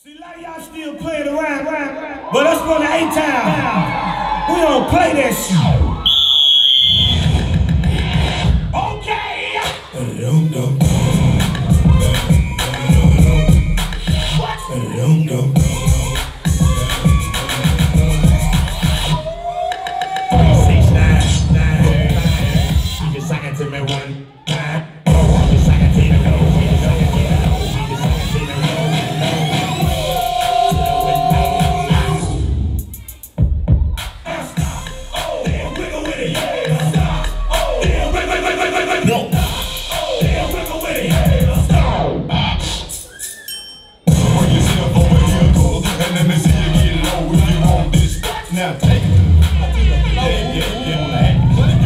See, a lot of y'all still playing around, around, but us go to A Town. We don't play that shit. Okay. What? Now take it. To the, yeah, yeah, yeah,